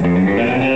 Yeah. Dạ.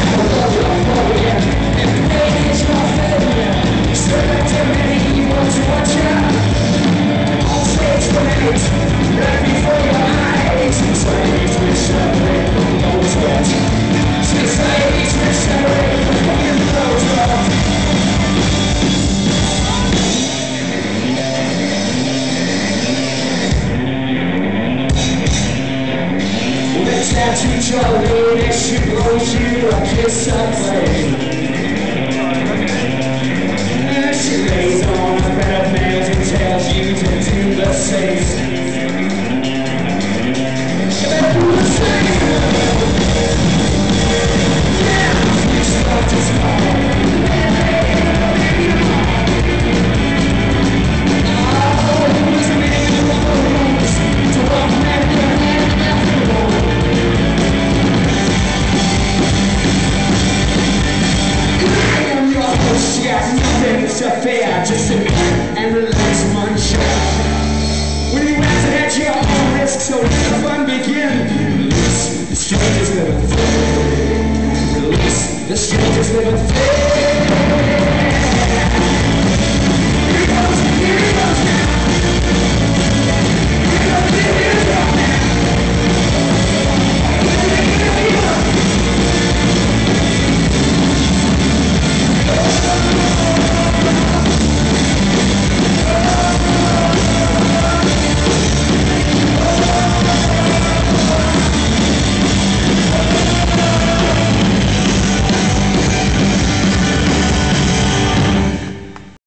Já amor este bom giro aqui essa mãe David